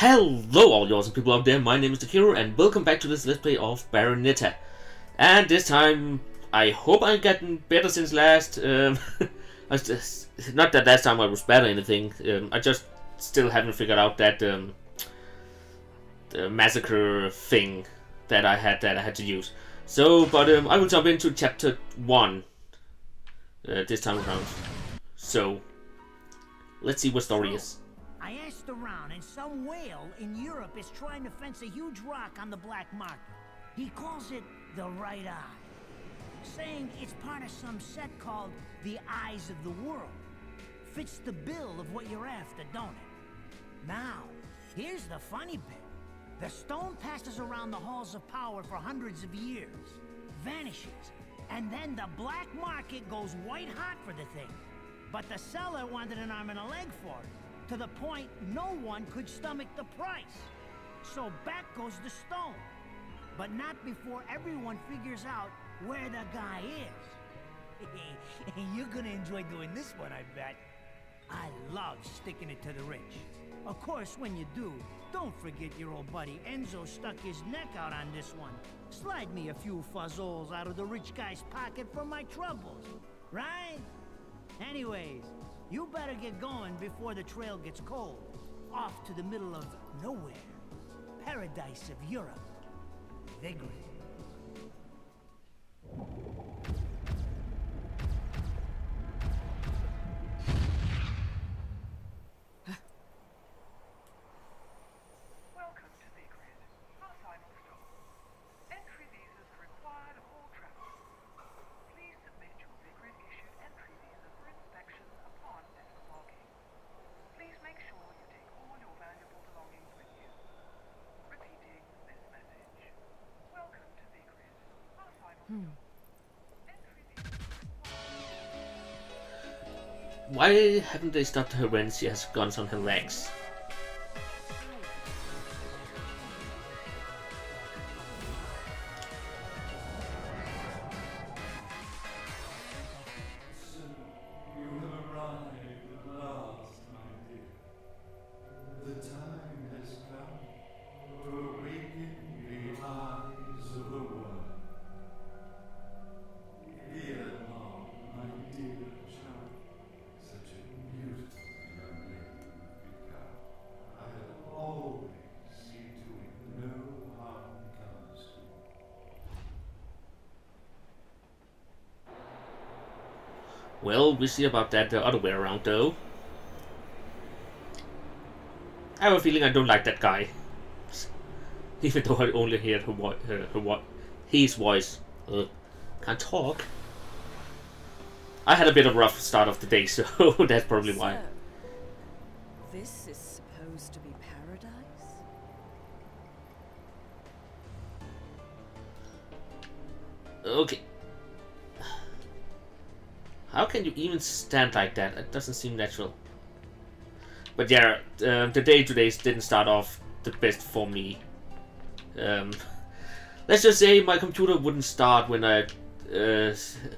Hello all you awesome people out there, my name is Takeru and welcome back to this Let's Play of Bayonetta. And this time, I hope I've gotten better since last. Um, I just, not that last time I was bad or anything, um, I just still haven't figured out that um, massacre thing that I had that I had to use. So, but um, I will jump into chapter 1 uh, this time around. So, let's see what story is. I asked around, and some whale in Europe is trying to fence a huge rock on the black market. He calls it the Right Eye, saying it's part of some set called the Eyes of the World. Fits the bill of what you're after, don't it? Now, here's the funny bit. The stone passes around the halls of power for hundreds of years, vanishes, and then the black market goes white hot for the thing. But the seller wanted an arm and a leg for it to the point no one could stomach the price. So back goes the stone. But not before everyone figures out where the guy is. You're gonna enjoy doing this one, I bet. I love sticking it to the rich. Of course, when you do, don't forget your old buddy Enzo stuck his neck out on this one. Slide me a few fuzzoles out of the rich guy's pocket for my troubles. Right? Anyways, you better get going before the trail gets cold. Off to the middle of nowhere. Paradise of Europe. Vigrid. Why haven't they stopped her when she has guns on her legs? Well, we'll see about that the other way around though. I have a feeling I don't like that guy. Even though I only hear her, vo- her, her his voice. Ugh. Can't talk. I had a bit of a rough start of the day, so that's probably why. This is can you even stand like that? It doesn't seem natural. But yeah, um, the day today didn't start off the best for me. Um, let's just say my computer wouldn't start when I uh,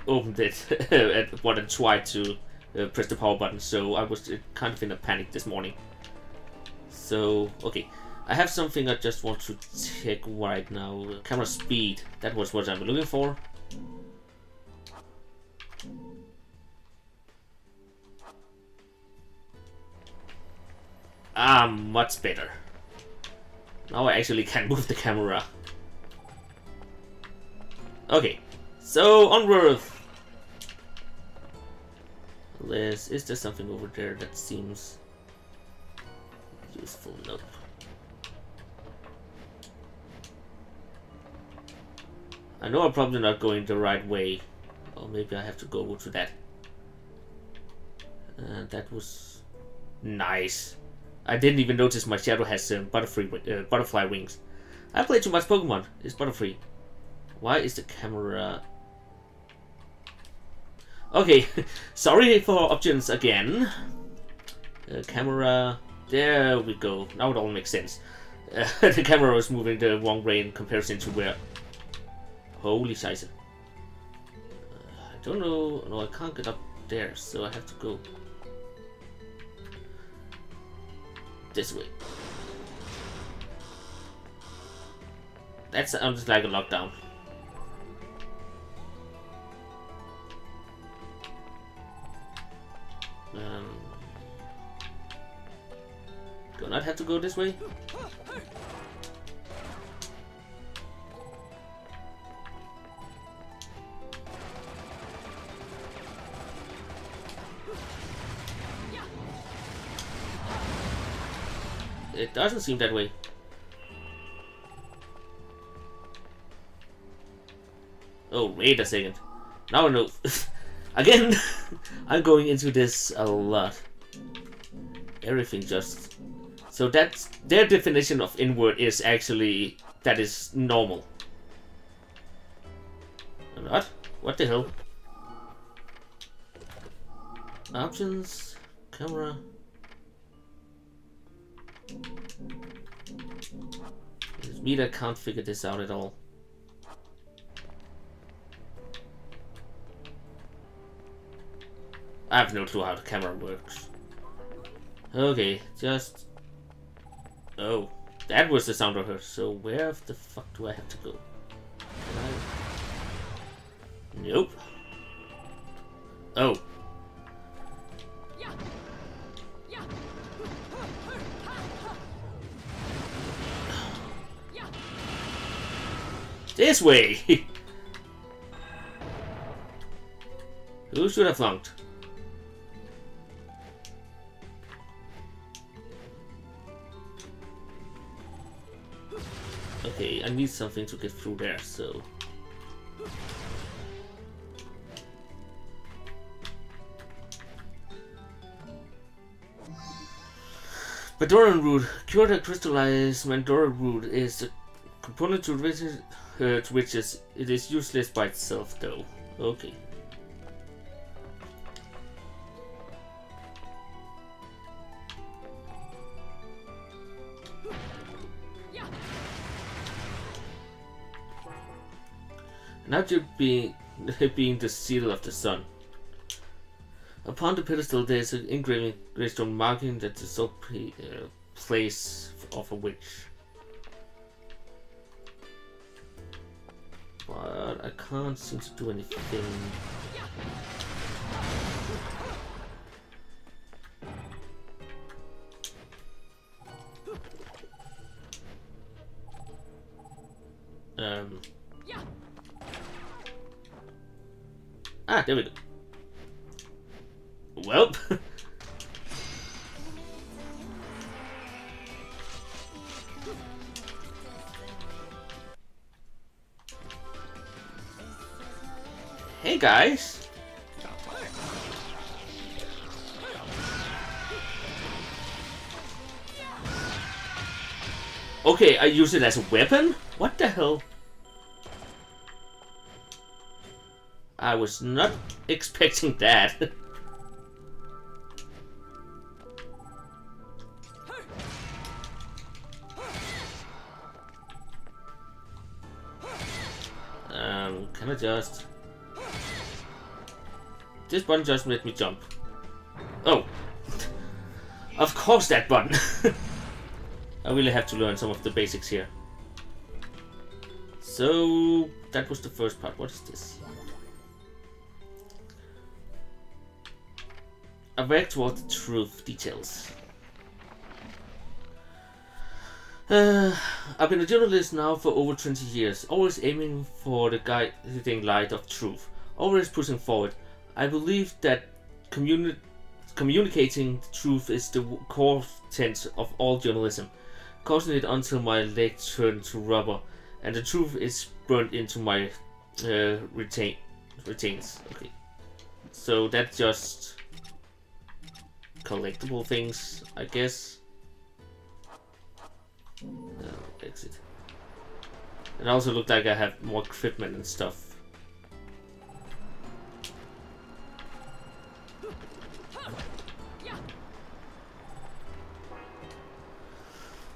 opened it at what I tried to uh, press the power button, so I was uh, kind of in a panic this morning. So, okay. I have something I just want to check right now. Camera speed. That was what I'm looking for. Ah, much better. Now I actually can move the camera. Okay, so onward. Liz, is there something over there that seems useful? Nope. I know I'm probably not going the right way. Or maybe I have to go to that. Uh, that was nice. I didn't even notice my shadow has um, butterfly, uh, butterfly wings. I play too much Pokemon. It's Butterfree. Why is the camera... Okay, sorry for options again. Uh, camera... There we go. Now it all makes sense. Uh, the camera was moving the wrong way in comparison to where... Holy size. Uh, I don't know... No, I can't get up there, so I have to go... this way. That sounds like a lockdown. Um, do I not have to go this way? It doesn't seem that way. Oh, wait a second. Now I know. Again, I'm going into this a lot. Everything just... So that's... Their definition of inward is actually... That is normal. What? What the hell? Options... Camera... It's can't figure this out at all. I have no clue how the camera works. Okay, just... Oh, that was the sound of her. So where the fuck do I have to go? I... Nope. Oh. This way! Who should have flunked? Okay, I need something to get through there, so... Mandoran root. Cure crystallized Mandoran root is a component to which, to which is, it is useless by itself, though. Okay. Now you're being, being the seal of the sun. Upon the pedestal there is an engraving gravestone marking that the sole uh, place of a witch. But I can't seem to do anything. Um. Ah, there we go. Well. hey guys. Okay, I use it as a weapon? What the hell? I was not expecting that. um, can I just... This button just let me jump. Oh! of course that button! I really have to learn some of the basics here. So, that was the first part. What is this? Work toward the truth details. Uh, I've been a journalist now for over 20 years, always aiming for the guiding light of truth, always pushing forward. I believe that communi communicating the truth is the core tense of all journalism, causing it until my leg turned to rubber, and the truth is burned into my uh, retain retains. Okay, so that just collectible things, I guess. Exit. It also looked like I have more equipment and stuff.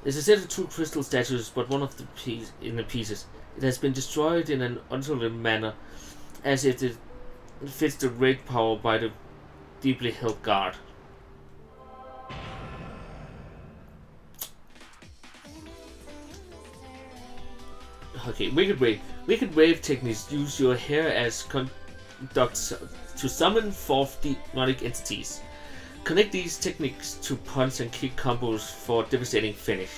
There's a set of two crystal statues, but one of the piece in the pieces. It has been destroyed in an unsolid manner, as if it fits the great power by the deeply held guard. okay, Wicked Weave. Wicked Weave techniques use your hair as conducts to summon forth demonic entities. Connect these techniques to punch and kick combos for devastating finish.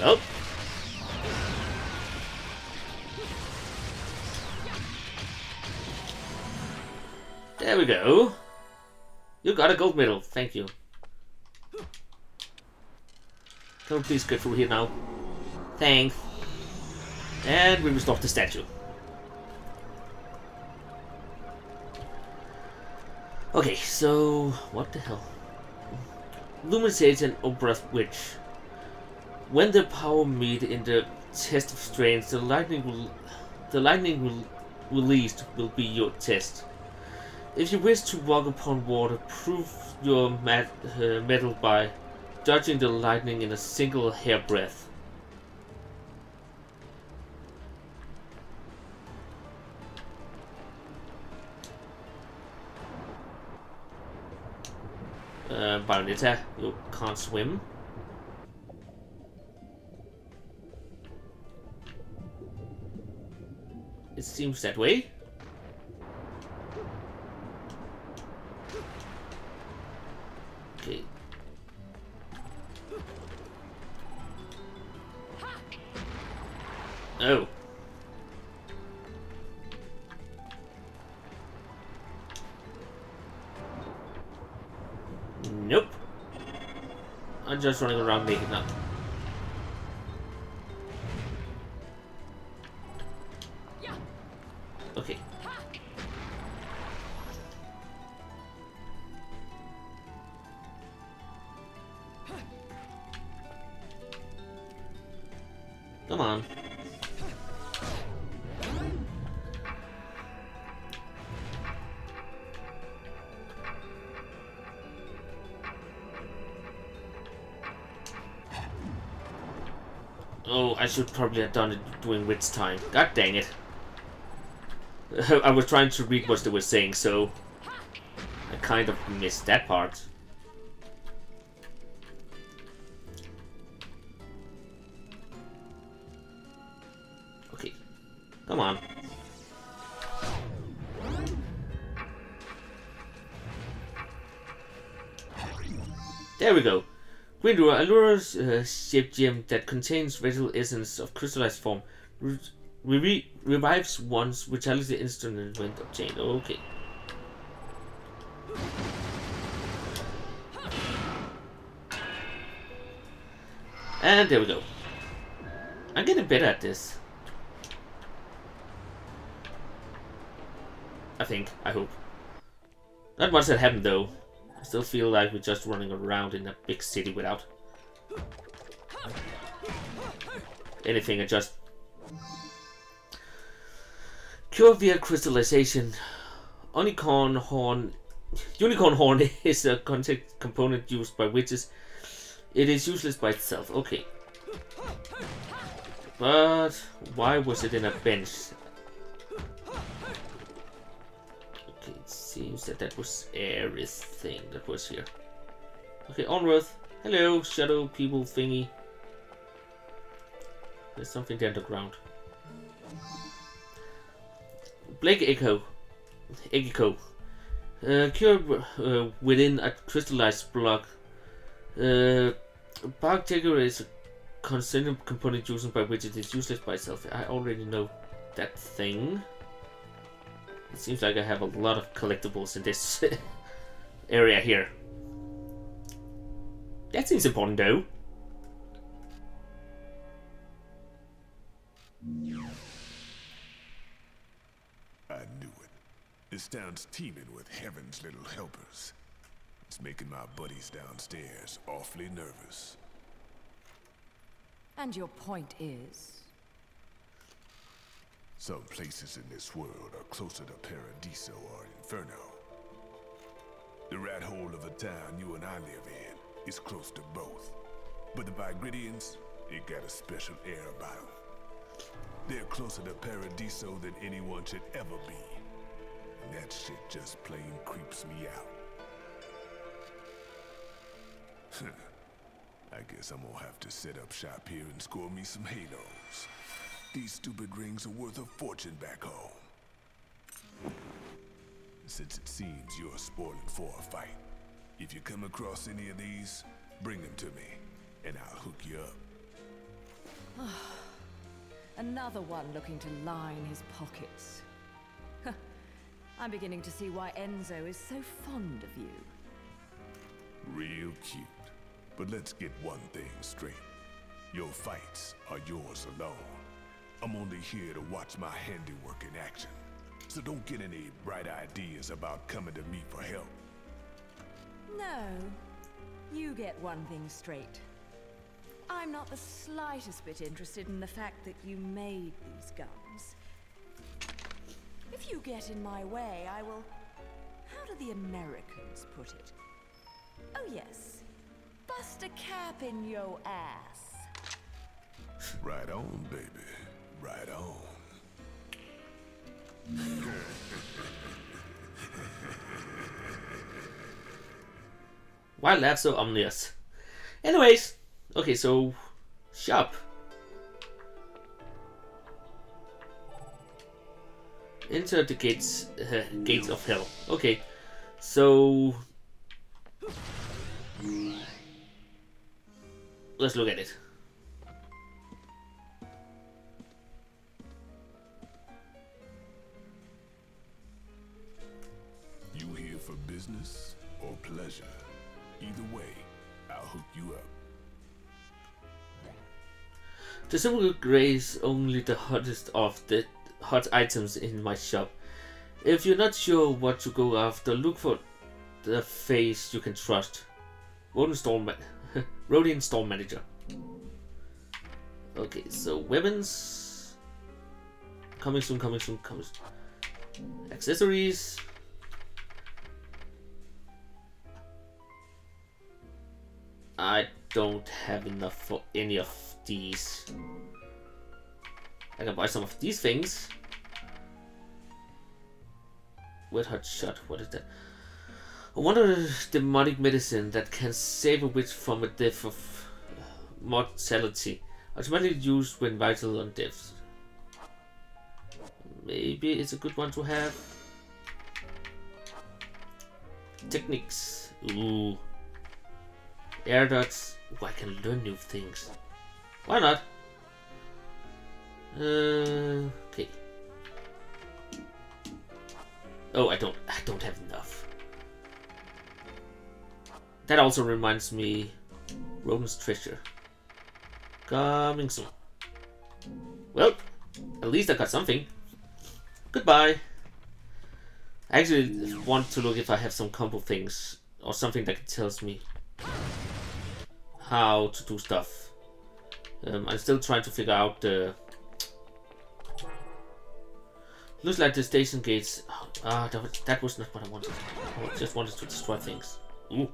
Yep. There we go. You got a gold medal. Thank you. Can we please get through here now? Thanks. And we restore the statue. Okay, so what the hell? Luminous Age and Obrath Witch. When the power meet in the test of strength, the lightning will, the lightning will released will be your test. If you wish to walk upon water, prove your mat, uh, metal by dodging the lightning in a single hairbreadth. Uh, Bayonetta, you can't swim. It seems that way. Okay. Oh. Nope. I'm just running around making now. Should probably have done it during Witch Time. God dang it. I was trying to read what they were saying, so I kind of missed that part. Okay, come on. There we go. Grindor, Allure's uh, shape gem that contains vital essence of crystallized form. Re re revives once vitality instant when obtained. Okay. And there we go. I'm getting better at this. I think. I hope. Not much that happened though. I still feel like we're just running around in a big city without anything. I just cure via crystallization. Unicorn horn. Unicorn horn is a contact component used by witches. It is useless by itself. Okay. But why was it in a bench? Seems that that was everything that was here. Okay, onward. Hello, shadow people thingy. There's something there underground. Blake Echo. Echo. Uh, cure uh, within a crystallized block. Uh, Bark Jagger is a constant component used by which it is useless by itself. I already know that thing. It seems like I have a lot of collectibles in this area here. That seems important though. I knew it. This town's teeming with heaven's little helpers. It's making my buddies downstairs awfully nervous. And your point is? Some places in this world are closer to Paradiso or Inferno. The rat hole of a town you and I live in is close to both. But the Vigridians, they got a special air about them. They're closer to Paradiso than anyone should ever be. And that shit just plain creeps me out. I guess I'm gonna have to set up shop here and score me some halos. These stupid rings are worth a fortune back home. Since it seems you're spoiling for a fight, if you come across any of these, bring them to me, and I'll hook you up. Another one looking to line his pockets. I'm beginning to see why Enzo is so fond of you. Real cute. But let's get one thing straight. Your fights are yours alone. I'm only here to watch my handiwork in action. So don't get any bright ideas about coming to me for help. No, you get one thing straight. I'm not the slightest bit interested in the fact that you made these guns. If you get in my way, I will... How do the Americans put it? Oh yes, bust a cap in your ass. Right on, baby. Right on. Why laugh so ominous? Anyways, okay, so shop. Enter the gates, uh, gates of hell. Okay, so let's look at it. Either way, I'll hook you up. The simple gray is only the hottest of the hot items in my shop. If you're not sure what to go after, look for the face you can trust. Rodent Store, Ma- Rodian Store Manager. Okay, so weapons. Coming soon, coming soon, coming soon. Accessories. I don't have enough for any of these. I can buy some of these things. Wet hot shot, what is that? I wonder if demonic medicine that can save a witch from a death of uh, mortality. Automatically used when vital on deaths. Maybe it's a good one to have. Techniques. Ooh. Air dots. I can learn new things. Why not? Uh, okay. Oh, I don't. I don't have enough. That also reminds me, Roman's treasure. Coming soon. Well, at least I got something. Goodbye. I actually want to look if I have some combo things or something that tells me how to do stuff. Um, I'm still trying to figure out the. Looks like the station gates. Ah, that, was, that was not what I wanted. I just wanted to destroy things. Ooh,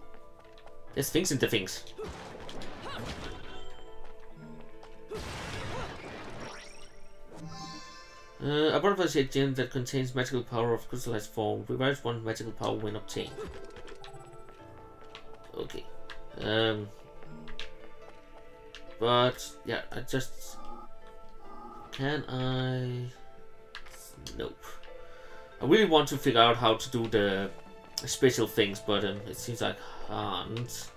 there's things in the things. Uh, a butterfly gem that contains magical power of crystallized form. Revives one magical power when obtained. Okay. Um. But yeah, I just can I? Nope. I really want to figure out how to do the special things, but um, it seems like I can't.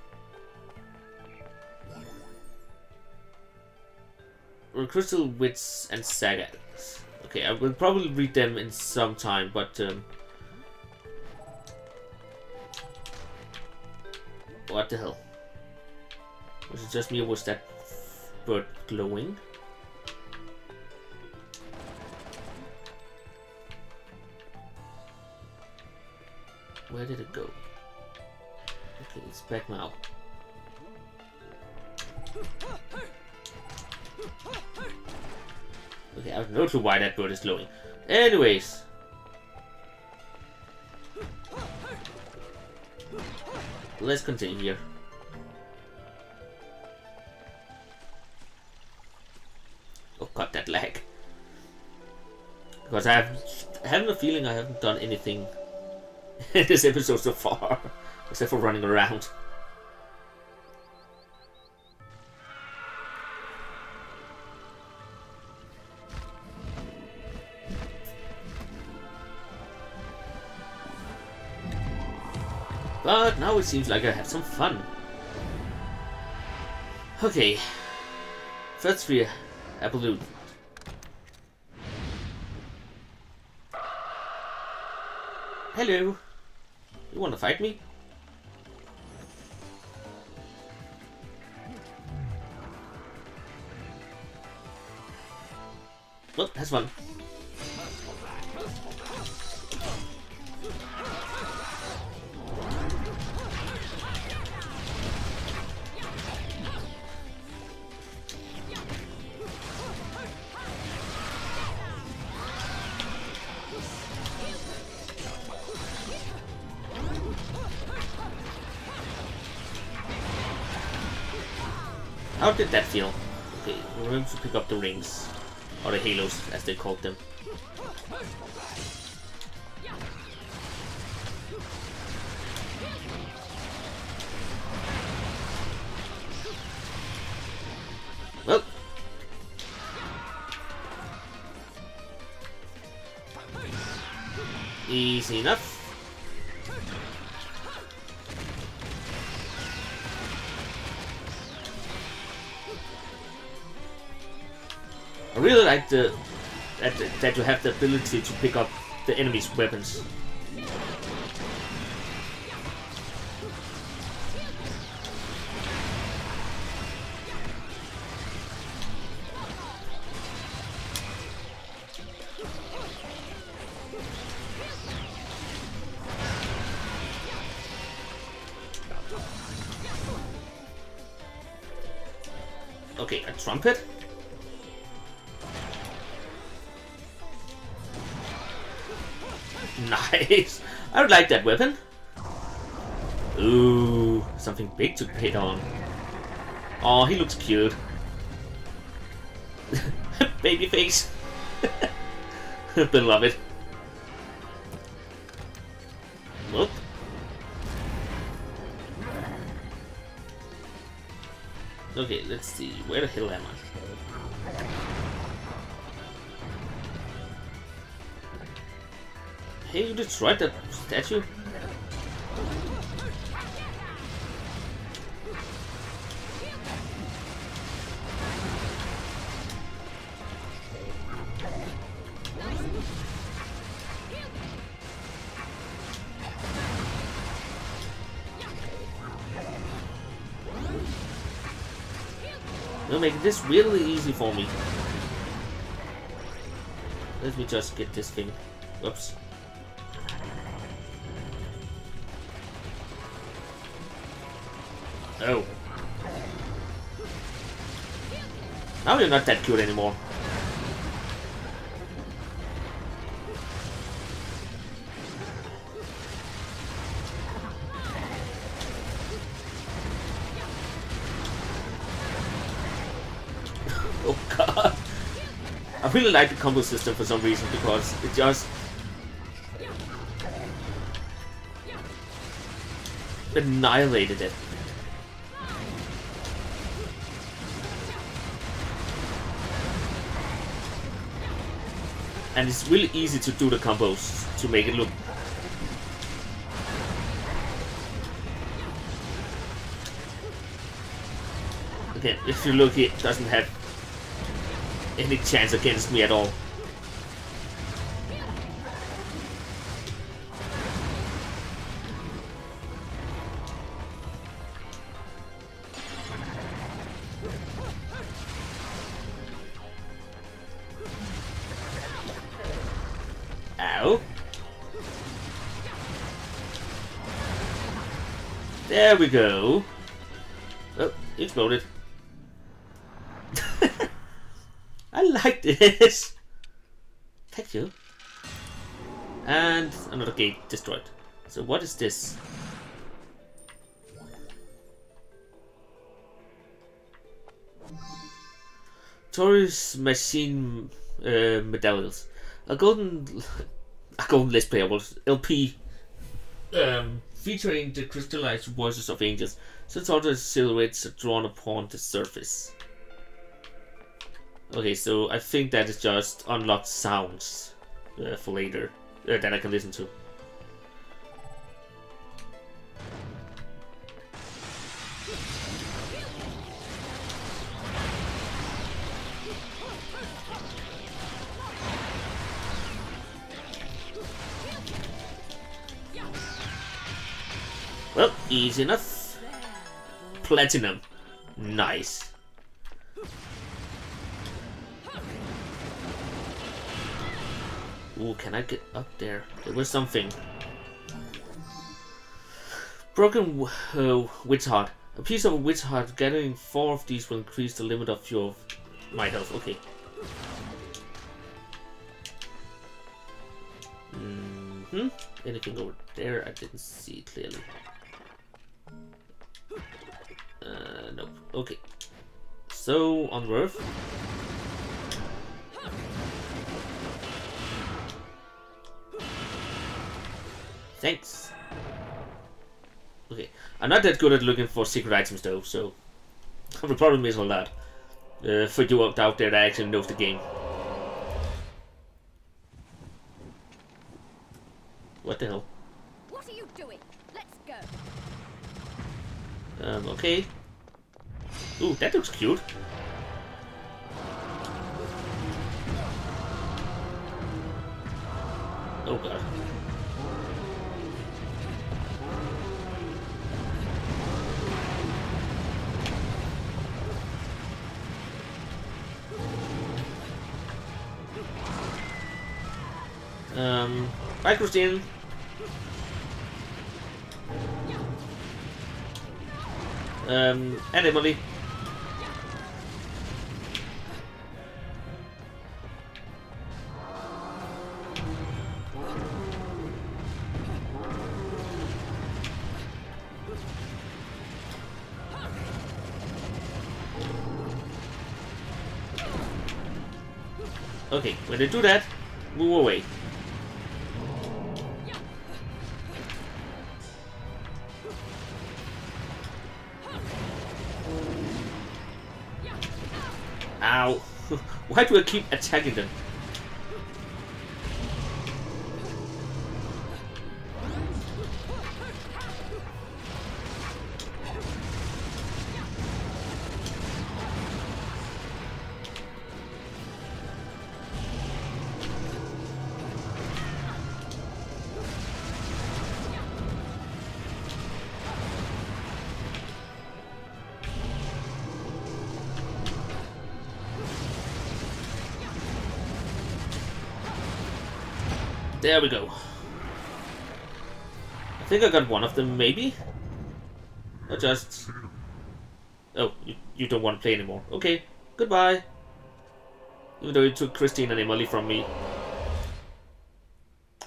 Crystal Wits and Sagas. Okay, I will probably read them in some time, but um, what the hell? Was it just me or was that bird glowing? Where did it go? Okay, it's back now. Okay, I have no clue why that bird is glowing. Anyways. Let's continue here. Because I have have a feeling I haven't done anything in this episode so far, except for running around. But now it seems like I have some fun. Okay. First three uh, Absolute. Hello. You wanna fight me? Well, that's fun. How did that feel? Okay, remember to pick up the rings. Or the halos, as they called them. Well. Easy enough. I really like the that, that you have the ability to pick up the enemy's weapons. Would like that weapon. Ooh, something big to hit on. Oh, he looks cute. Baby face. Beloved. Whoop. Okay, let's see. Where the hell am I? Hey, you destroyed that statue? You're making this really easy for me. Let me just get this thing. Oops. You're not that cute anymore. oh god. I really like the combo system for some reason because it just annihilated it. And it's really easy to do the combos to make it look Okay, if you look it doesn't have any chance against me at all. We go. Oh, exploded. I like this. Thank you. And another gate destroyed. So what is this? Taurus machine uh, medallions. A golden, a golden list playable LP um, featuring the crystallized voices of angels, such other silhouettes drawn upon the surface. Okay, so I think that is just unlocked sounds uh, for later uh, that I can listen to. Well, easy enough. Platinum. Nice. Ooh, can I get up there? There was something. Broken uh, witch heart. A piece of witch heart. Gathering four of these will increase the limit of your my health. Okay. hmm Anything over there? I didn't see clearly. Okay. So on roof. Thanks. Okay, I'm not that good at looking for secret items though, so I will probably all that. Uh, for you out there that actually knows the game. Okay, when they do that, move away. Ow. Why do I keep attacking them? Think I got one of them, maybe? Or just... Oh, you, you don't want to play anymore. Okay, goodbye. Even though you took Christine and Emily from me.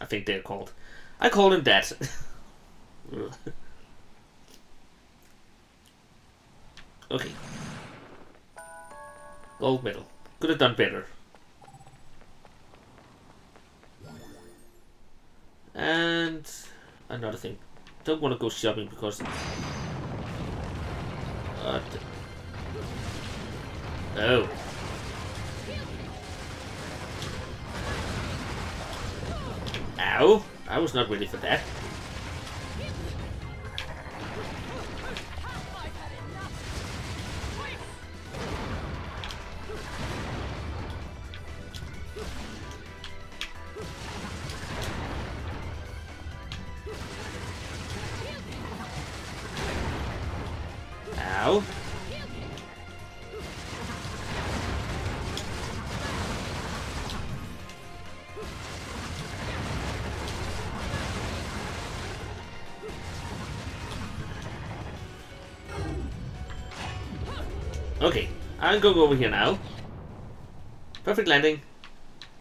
I think they're called. I call them that. okay. Gold medal. Could have done better. And another thing, don't want to go shopping because. Uh, oh. Ow! I was not ready for that. Okay, I'm going over here now. Perfect landing.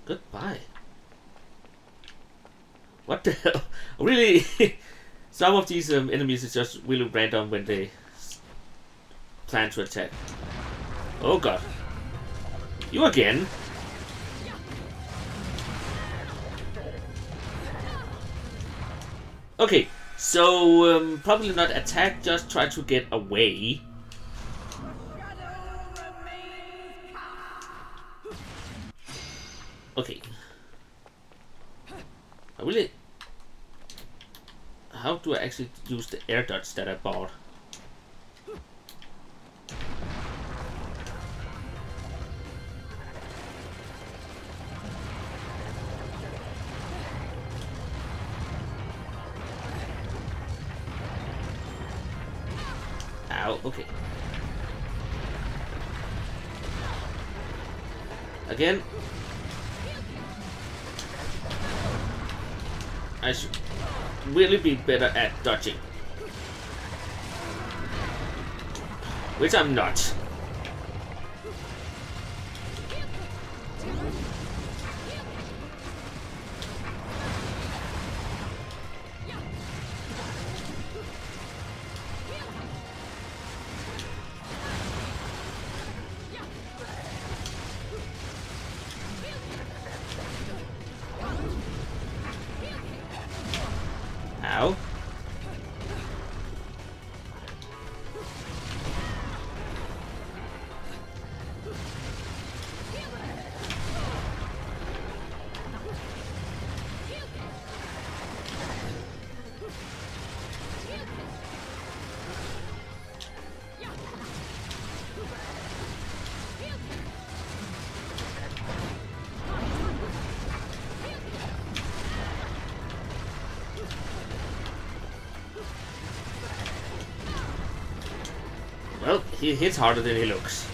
Goodbye. What the hell? Really? Some of these um, enemies is just really random when they plan to attack. Oh god. You again? Okay, so um, probably not attack, just try to get away. Okay. I really... How do I actually use the air dodge that I bought? Better at dodging. Which I'm not. He hits harder than he looks.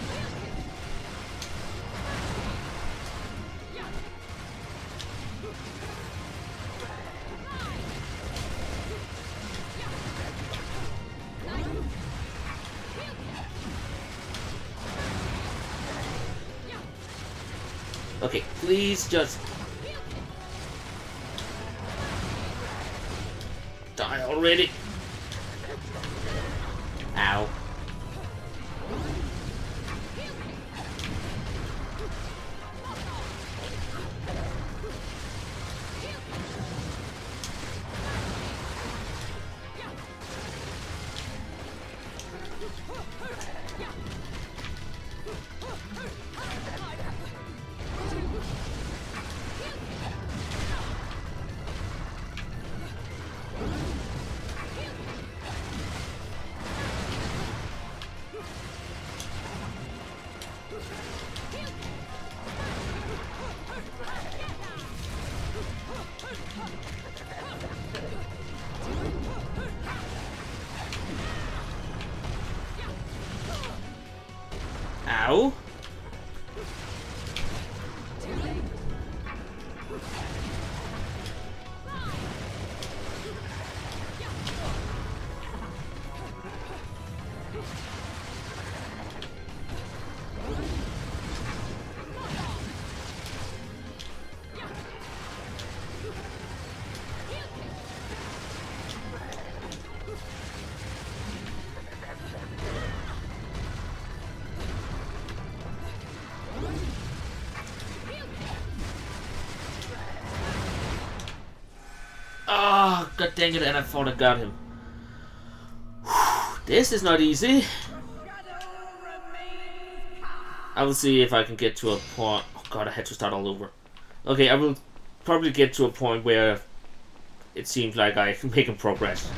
Okay, please just die already. Oh, god dang it, and I thought I got him. This is not easy. I will see if I can get to a point. Oh god, I had to start all over. Okay, I will probably get to a point where it seems like I'm making progress.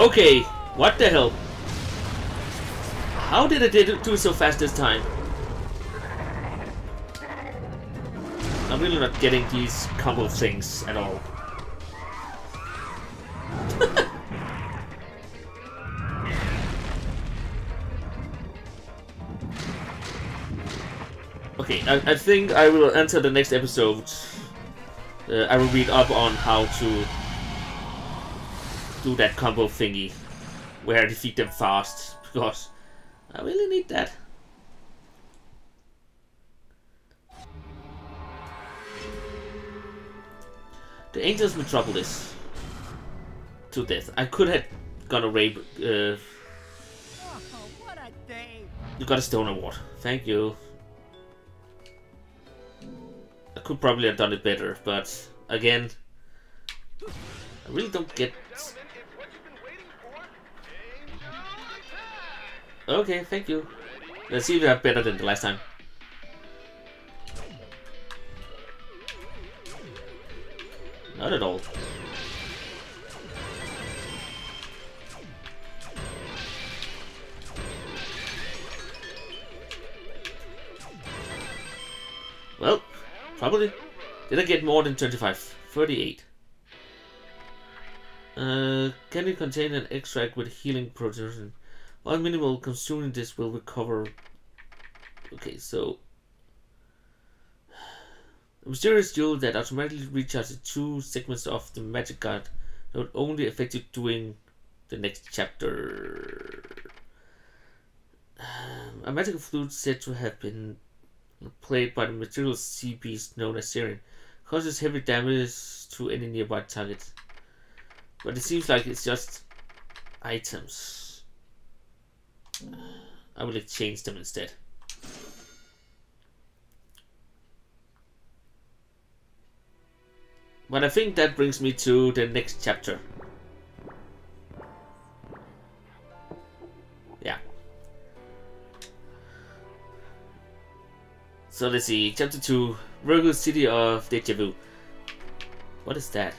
Okay, what the hell? How did it do so fast this time? I'm really not getting these combo things at all. okay, I, I think I will enter the next episode. Uh, I will read up on how to do that combo thingy where I defeat them fast because I really need that. The Angels Metropolis to death. I could have what a day! you got a stone award. Thank you. I could probably have done it better, but again, I really don't get. Okay, thank you. Let's see if have better than the last time. Not at all. Well, probably. Did I get more than 25? 38. Uh, can it contain an extract with healing protein? While minimal, consuming this will recover. Okay, so. A mysterious jewel that automatically recharges two segments of the magic card, not only effective during the next chapter. A magical flute said to have been played by the material sea beast known as Siren. Causes heavy damage to any nearby target. But it seems like it's just items. I would have changed them instead. But I think that brings me to the next chapter. Yeah. So let's see, chapter 2, Vigrid City of Deja Vu. What is that?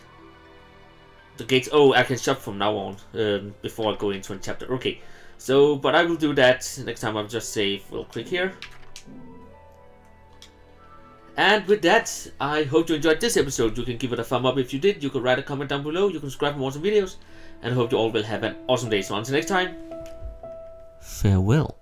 The gates, oh, I can shop from now on, um, before I go into a chapter. Okay, so, but I will do that next time I'll just save, we'll click here. And with that, I hope you enjoyed this episode. You can give it a thumb up if you did. You can write a comment down below. You can subscribe for more awesome videos. And I hope you all will have an awesome day. So until next time, farewell.